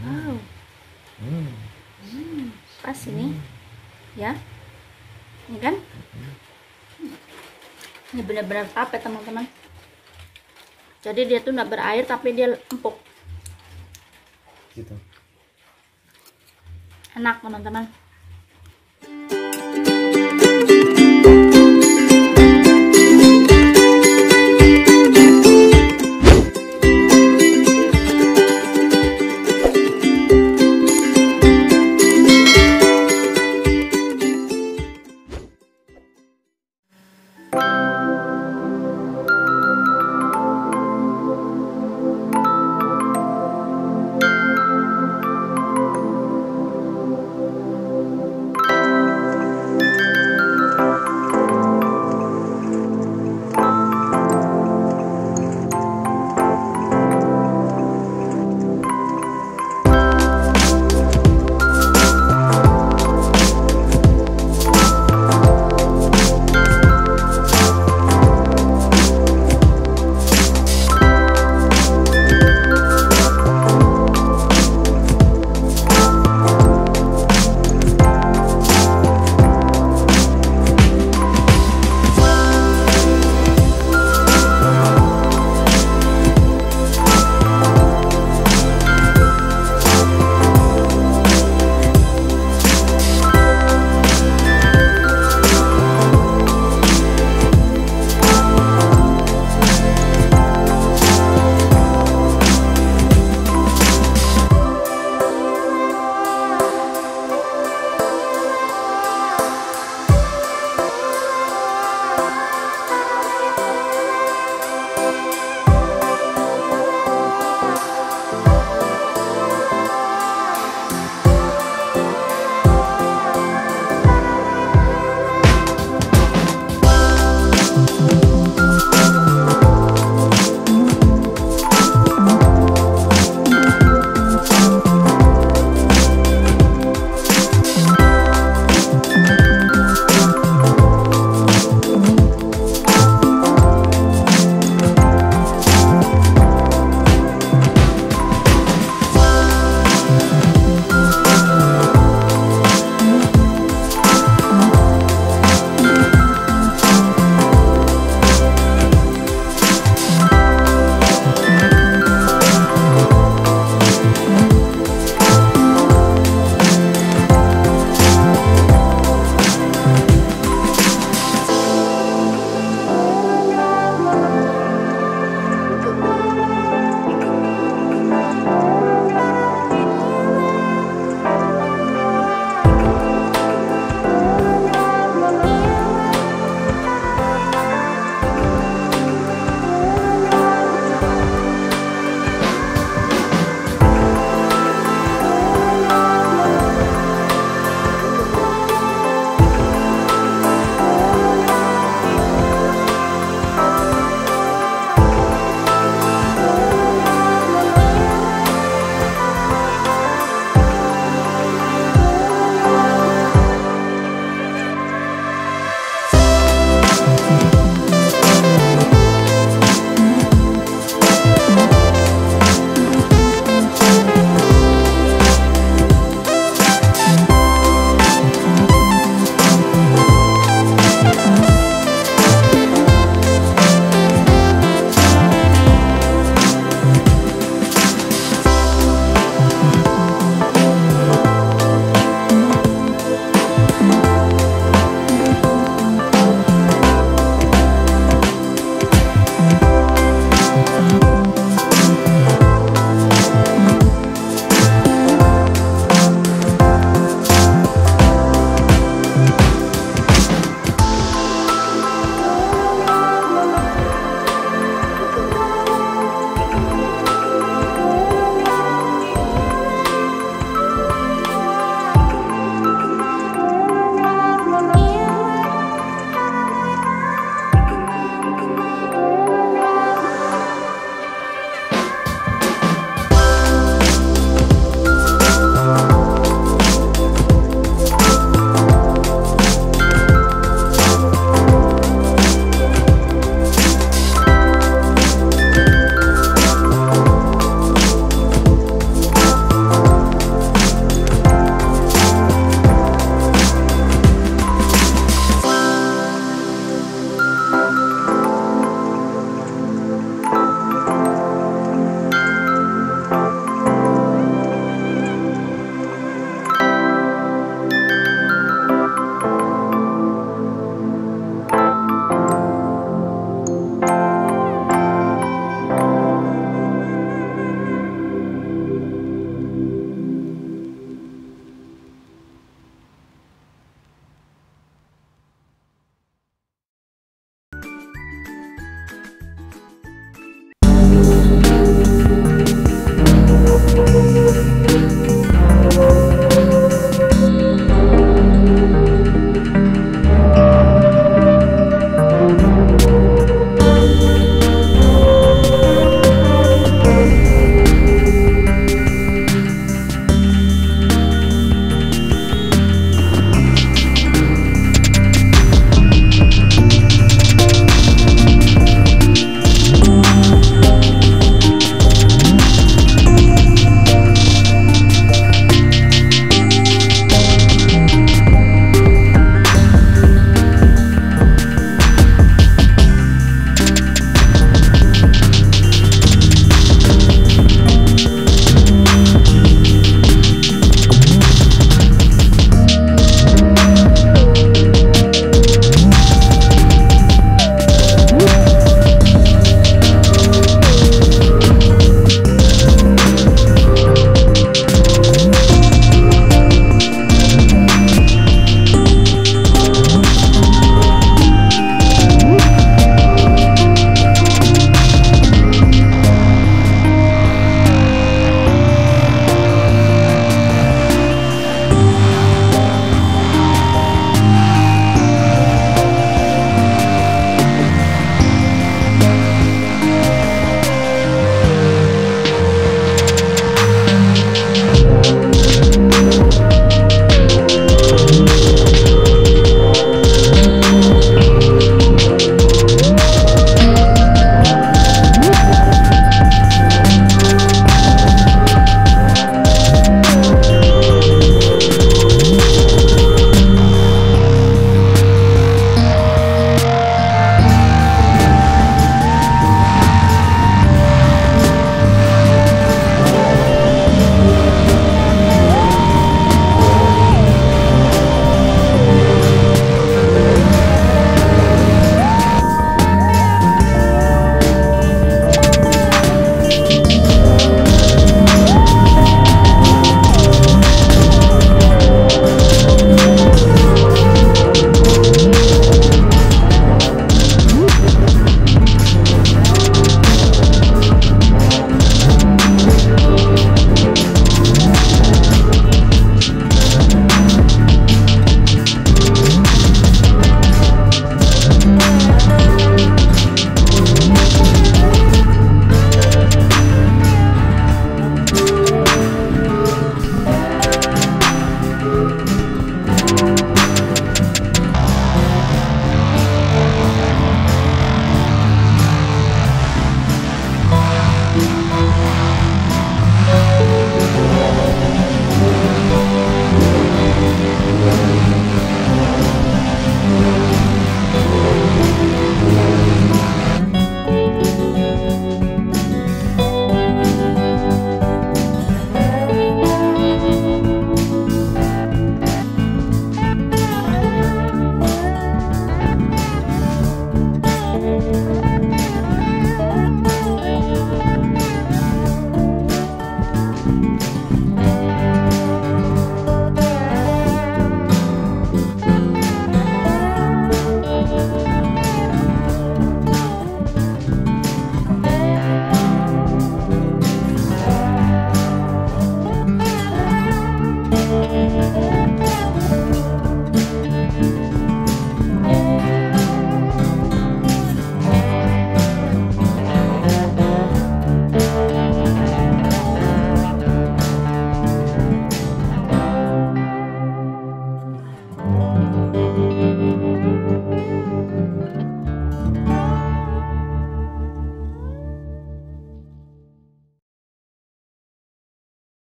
wow. Hmm, pas ini. Hmm. Ya. Ini kan? Hmm. Ini benar-benar tape teman-teman. Jadi dia tuh nggak berair tapi dia empuk. Gitu. enak teman-teman.